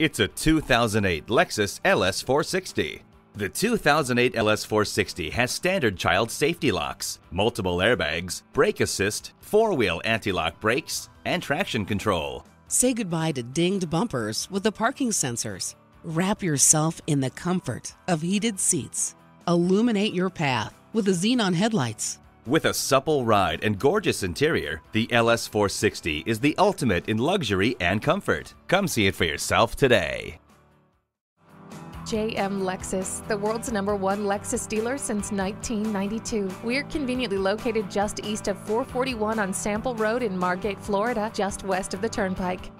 It's a 2008 Lexus LS460. The 2008 LS460 has standard child safety locks, multiple airbags, brake assist, four-wheel anti-lock brakes, and traction control. Say goodbye to dinged bumpers with the parking sensors. Wrap yourself in the comfort of heated seats. Illuminate your path with the xenon headlights. With a supple ride and gorgeous interior, the LS460 is the ultimate in luxury and comfort. Come see it for yourself today. JM Lexus, the world's number one Lexus dealer since 1992. We're conveniently located just east of 441 on Sample Road in Margate, Florida, just west of the Turnpike.